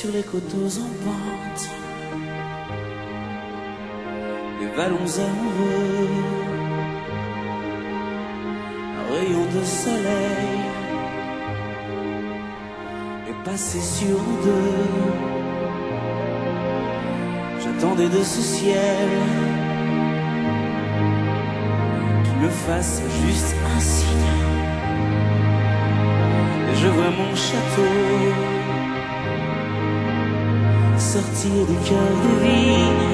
sur les coteaux en pente, les vallons amoureux, un rayon de soleil est passé sur deux. J'attendais de ce ciel qu'il me fasse juste un signe. Et je vois mon château sortir du cœur des vignes.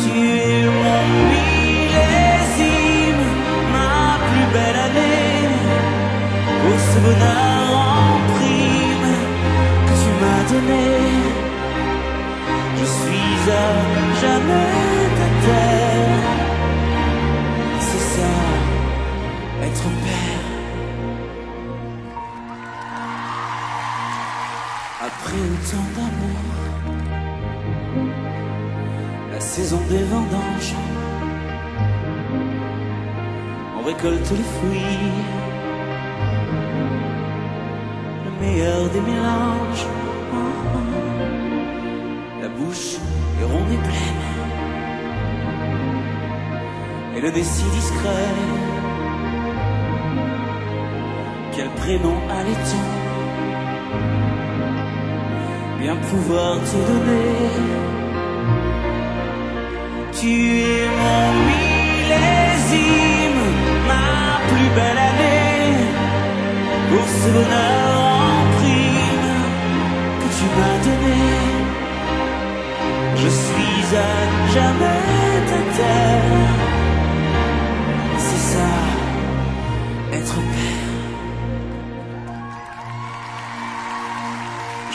Tu es mon millésime, ma plus belle année, au ce bonheur en prime que tu m'as donné. Je suis à jamais ta terre. C'est ça, être père. Après autant d'amour, la saison des vendanges, on récolte les fruits, le meilleur des mélanges. Oh. La bouche est ronde et pleine, et le si discret. Quel prénom allait-on bien pouvoir te donner. Tu es mon millésime, ma plus belle année, pour ce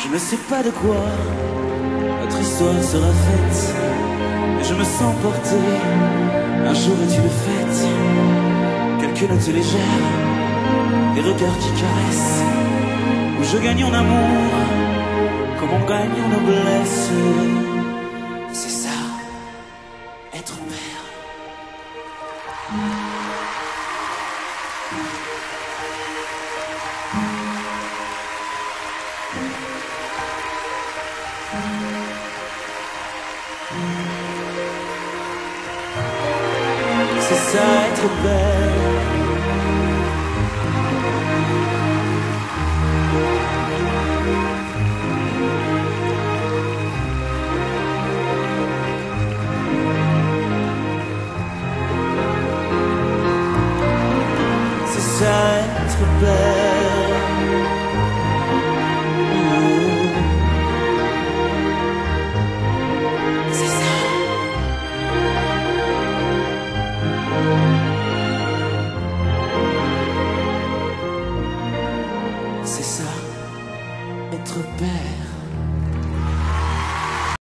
Je ne sais pas de quoi notre histoire sera faite, mais je me sens porté. Un jour es-tu le fait Quelques notes légères, des regards qui caressent, où je gagne en amour, comme on gagne en noblesse. C'est ça être belle. C'est ça être belle. repères.